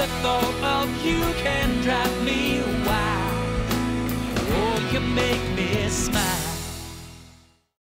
The thought of you can drive me wild. Oh, you make me.